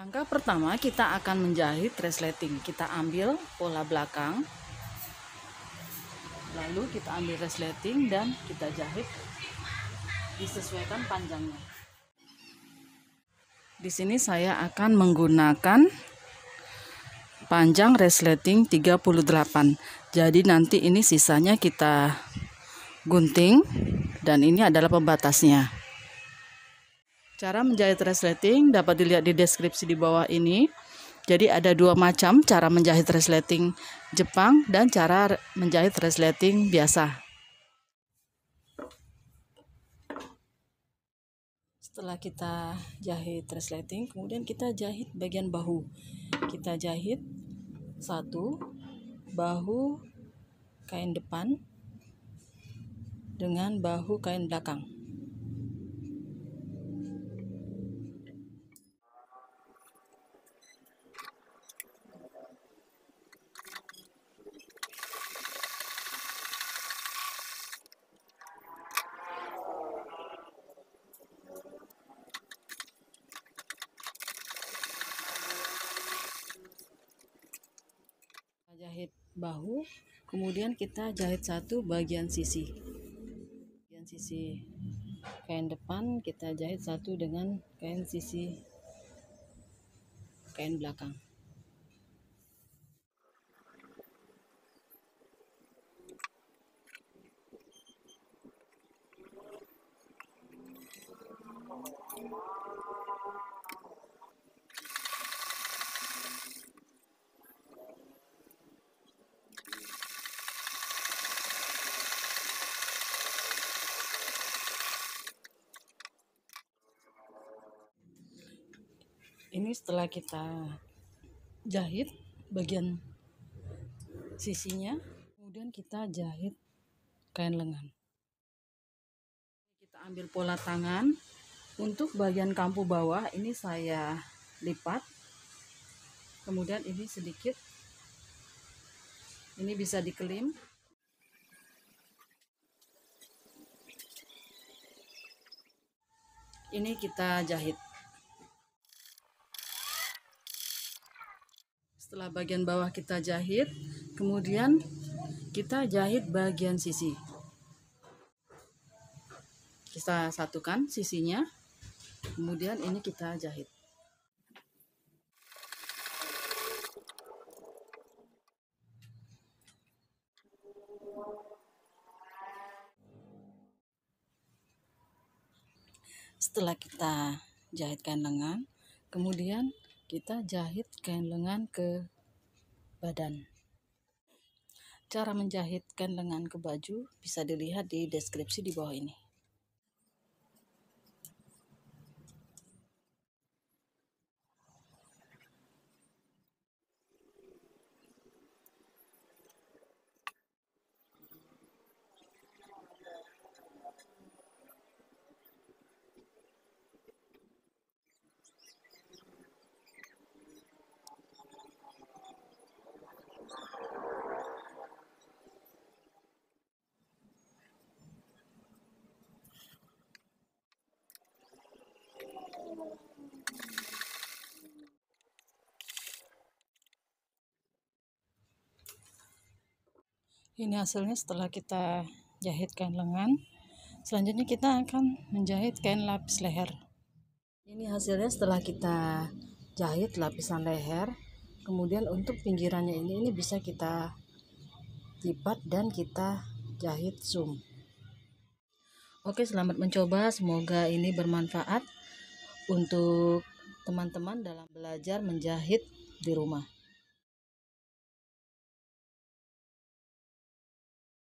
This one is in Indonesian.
Langkah pertama kita akan menjahit resleting. Kita ambil pola belakang, lalu kita ambil resleting dan kita jahit disesuaikan panjangnya. Di sini saya akan menggunakan panjang resleting 38. Jadi nanti ini sisanya kita gunting dan ini adalah pembatasnya. Cara menjahit resleting dapat dilihat di deskripsi di bawah ini. Jadi ada dua macam cara menjahit resleting Jepang dan cara menjahit resleting biasa. Setelah kita jahit resleting, kemudian kita jahit bagian bahu. Kita jahit satu bahu kain depan dengan bahu kain belakang. Jahit bahu kemudian kita jahit satu bagian sisi. Bagian sisi kain depan kita jahit satu dengan kain sisi kain belakang ini setelah kita jahit bagian sisinya kemudian kita jahit kain lengan. Kita ambil pola tangan. Untuk bagian kampu bawah ini saya lipat. Kemudian ini sedikit. Ini bisa dikelim ini kita jahit setelah bagian bawah kita jahit kemudian kita jahit bagian sisi. Kita satukan sisinya kemudian ini kita jahit. Setelah kita jahitkan lengan kemudian kita jahit kain lengan ke badan. Cara menjahit kain lengan ke baju bisa dilihat di deskripsi di bawah ini. Ini hasilnya setelah kita jahit kain lengan. Selanjutnya kita akan menjahit kain lapis leher. Ini hasilnya setelah kita jahit lapisan leher. Kemudian untuk pinggirannya ini ini bisa kita lipat dan kita jahit zoom. Oke selamat mencoba. Semoga ini bermanfaat untuk teman-teman dalam belajar menjahit di rumah